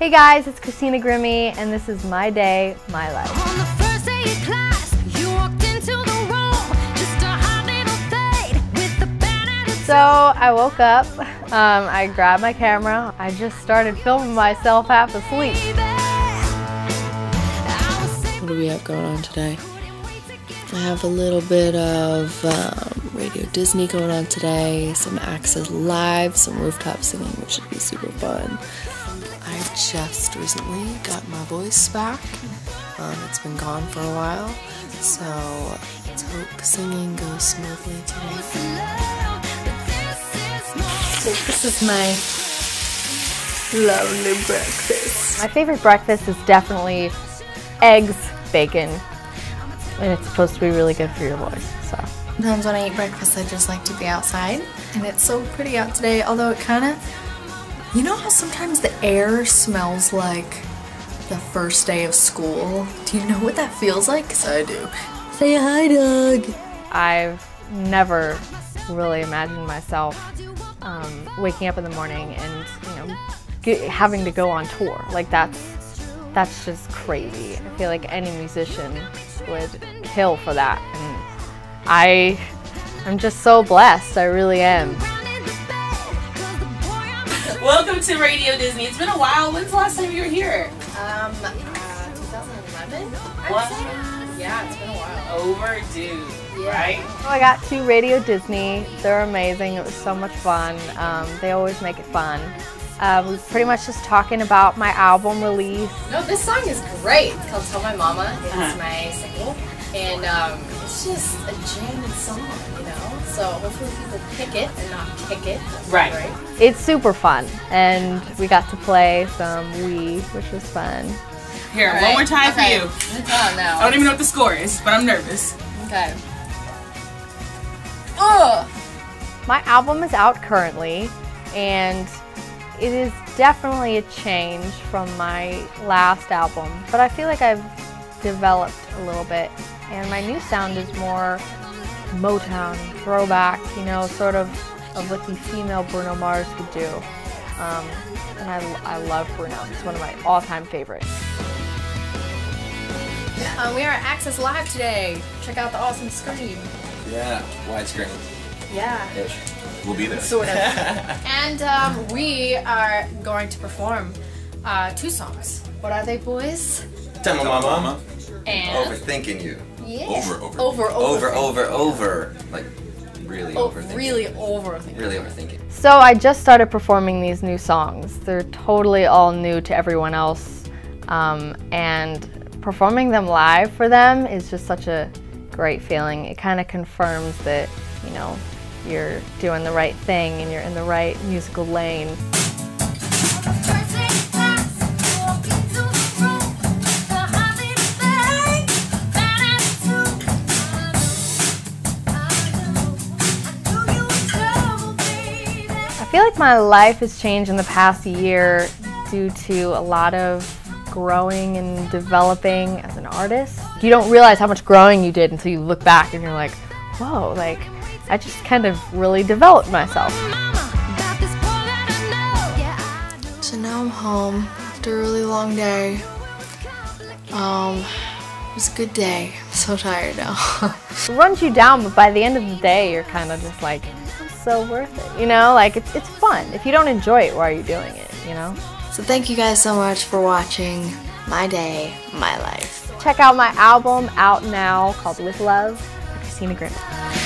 Hey guys, it's Christina Grimmie, and this is my day, my life. On the first day of class, you walked into the room, just a hot little fade with the bad. So I woke up, um, I grabbed my camera, I just started filming myself half asleep. Baby, I was What do we have going on today? I have a little bit of um, Radio Disney going on today, some Access Live, some rooftop singing, which should be super fun. I just recently got my voice back. Um, it's been gone for a while, so let's hope singing goes smoothly today. love, but this is my So this is my lovely breakfast. My favorite breakfast is definitely eggs, bacon, and it's supposed to be really good for your voice. So Sometimes when I eat breakfast, I just like to be outside, and it's so pretty out today. Although it kind of, you know how sometimes the air smells like the first day of school. Do you know what that feels like? Cause I do. Say hi, Doug. I've never really imagined myself um, waking up in the morning and you know get, having to go on tour. Like that's that's just crazy. I feel like any musician would kill for that, and I I'm just so blessed. I really am. Welcome to Radio Disney. It's been a while. When's the last time you were here? Um, uh, 2011. What? Yeah, it's been a while. Overdue, right? So I got to Radio Disney. They're amazing. It was so much fun. Um, they always make it fun. Uh, we were pretty much just talking about my album release. No, this song is great. It's called Tell My Mama. It's Uh-huh. my single. And um, it's just a jamming song, you know? So hopefully people pick it and not kick it. Right. It's super fun, and we got to play some Wii, which was fun. Here, All one more time okay. for you. It's on now. I don't even know what the score is, but I'm nervous. Okay. Ugh! My album is out currently, and it is definitely a change from my last album, but I feel like I've developed a little bit, and my new sound is more Motown, throwback, you know, sort of of what the female Bruno Mars would do. Um, and I, I love Bruno. It's one of my all-time favorites. Um, we are at Access Live today. Check out the awesome screen. Yeah, widescreen. Yeah. Ish. We'll be there. Sort of. and um, we are going to perform uh, two songs. What are they, boys? Tell my mama. And Overthinking you. yeah. Over, over. Over, Over, overthinking. over, over. Like, really Oh, overthinking. really overthinking. Really overthinking. So I just started performing these new songs. They're totally all new to everyone else. Um, and performing them live for them is just such a great feeling. It kind of confirms that, you know, you're doing the right thing and you're in the right musical lane. Feel like my life has changed in the past year due to a lot of growing and developing as an artist. You don't realize how much growing you did until you look back and you're like, whoa, like I just kind of really developed myself. Mama, about this boy that I know. Yeah, I know. So now I'm home after a really long day. Um, it was a good day. I'm so tired now. It runs you down, but by the end of the day, you're kind of just like, so worth it. You know, like it's, it's fun. If you don't enjoy it, why are you doing it? You know? so thank you guys so much for watching my day, my life. Check out my album out now called With Love by Christina Grimmie.